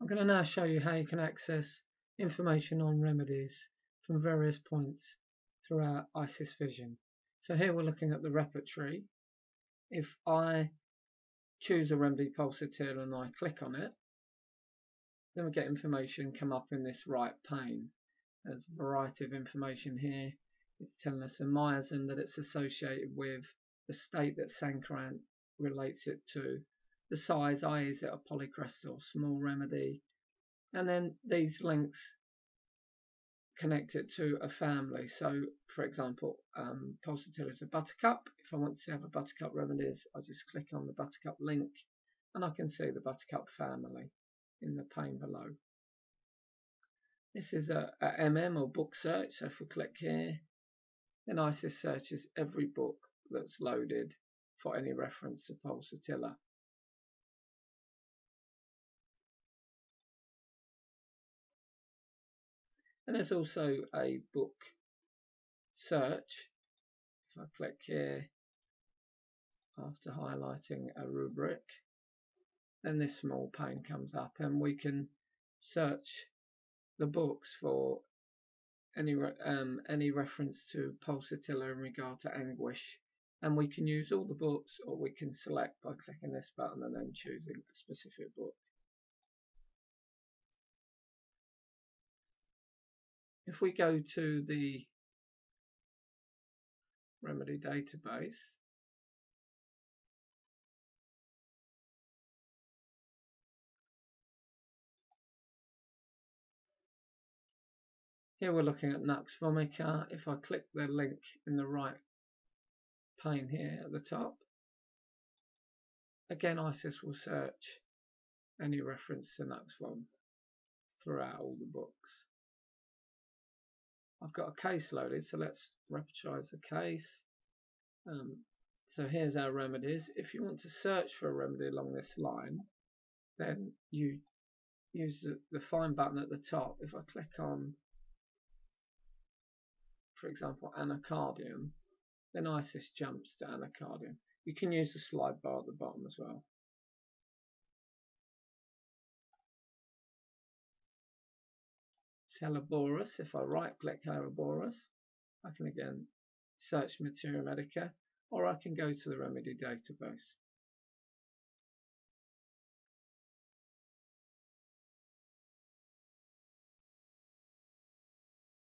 I'm going to now show you how you can access information on remedies from various points throughout ISIS Vision. So here we're looking at the repertory. If I choose a remedy pulsatilla and I click on it, then we get information come up in this right pane. There's a variety of information here. It's telling us a miasm that it's associated with, the state that Sankaran relates it to, the size, i.e. is it a polycrestal small remedy, and then these links connect it to a family. So, for example, um, pulsatilla is a buttercup. If I want to have a buttercup remedies, I just click on the buttercup link and I can see the buttercup family in the pane below. This is a, a MM or book search. So if we click here, then ISIS searches every book that's loaded for any reference to pulsatilla. And there's also a book search. If I click here after highlighting a rubric, then this small pane comes up and we can search the books for any um, any reference to pulsatilla in regard to anguish and we can use all the books or we can select by clicking this button and then choosing a specific book. If we go to the remedy database, Here we're looking at Nux vomica. If I click the link in the right pane here at the top, again ISIS will search any reference to Nux vom throughout all the books. I've got a case loaded, so let's repertorize the case. Um, so here's our remedies. If you want to search for a remedy along this line, then you use the, the find button at the top. If I click on, for example, anacardium, then ISIS jumps to anacardium. You can use the slide bar at the bottom as well. Helleborus. If I right click I can again search Materia Medica or I can go to the remedy database.